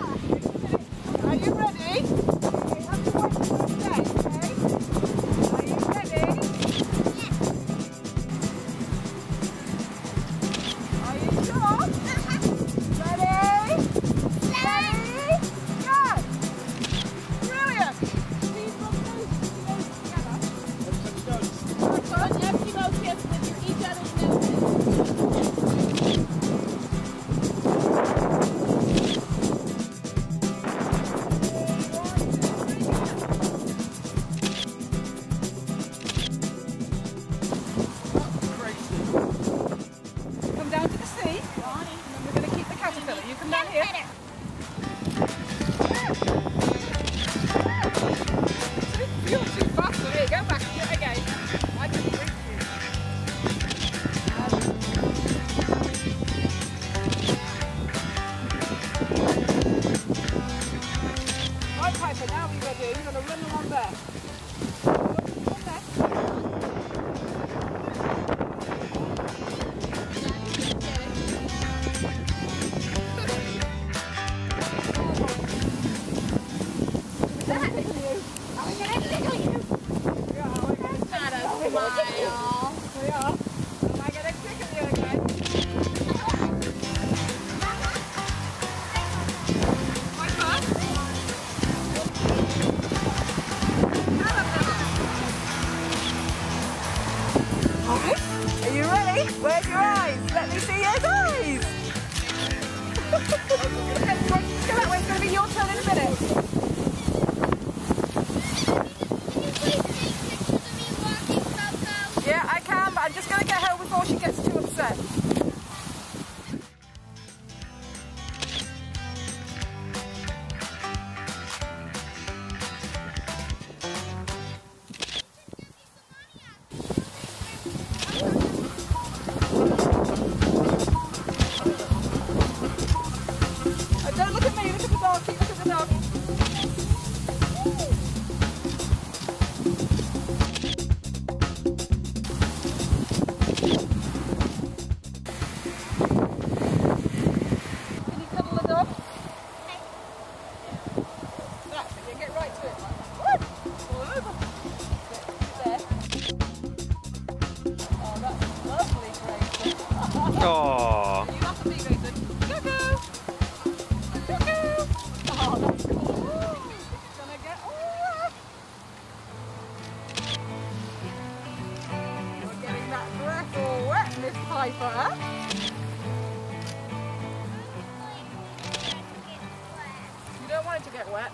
Yeah. white piper. Now what you're going to do, you're going to run along there. Yeah. are you ready? Where's your eyes? Let me see your eyes. go that way? It's going to be your turn in a minute. Yeah, I can, but I'm just going to get her before she gets Miss Piper. You don't want it to get wet.